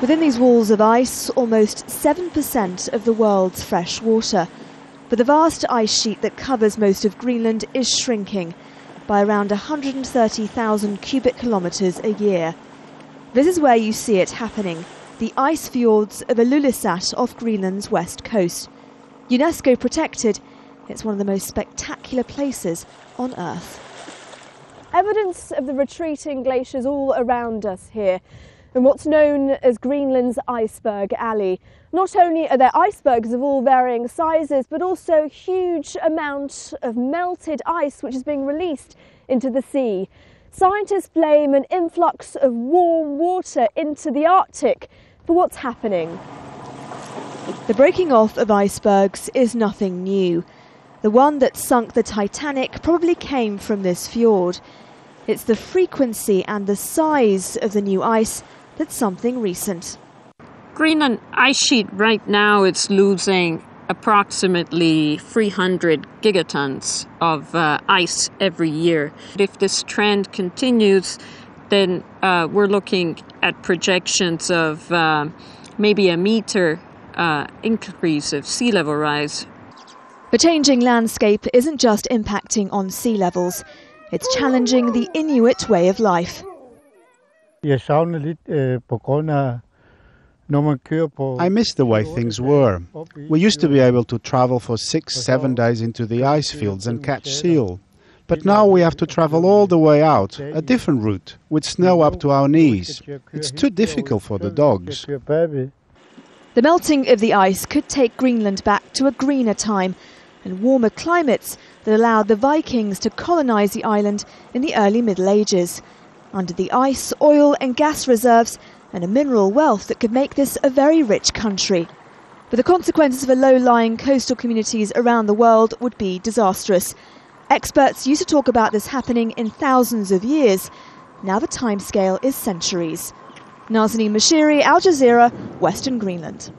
Within these walls of ice, almost 7% of the world's fresh water. But the vast ice sheet that covers most of Greenland is shrinking by around 130,000 cubic kilometres a year. This is where you see it happening the ice fjords of Ilulissat off Greenland's west coast. UNESCO protected, it's one of the most spectacular places on Earth. Evidence of the retreating glaciers all around us here in what's known as Greenland's Iceberg Alley. Not only are there icebergs of all varying sizes, but also a huge amount of melted ice which is being released into the sea. Scientists blame an influx of warm water into the Arctic for what's happening. The breaking off of icebergs is nothing new. The one that sunk the Titanic probably came from this fjord. It's the frequency and the size of the new ice that's something recent. Greenland ice sheet right now it's losing approximately 300 gigatons of uh, ice every year. If this trend continues, then uh, we're looking at projections of uh, maybe a meter uh, increase of sea level rise. The changing landscape isn't just impacting on sea levels, it's challenging the Inuit way of life. I miss the way things were. We used to be able to travel for six, seven days into the ice fields and catch seal. But now we have to travel all the way out, a different route, with snow up to our knees. It's too difficult for the dogs. The melting of the ice could take Greenland back to a greener time and warmer climates that allowed the Vikings to colonize the island in the early Middle Ages. Under the ice, oil and gas reserves and a mineral wealth that could make this a very rich country. But the consequences for low-lying coastal communities around the world would be disastrous. Experts used to talk about this happening in thousands of years. Now the timescale is centuries. Nazanin Moshiri, Al Jazeera, Western Greenland.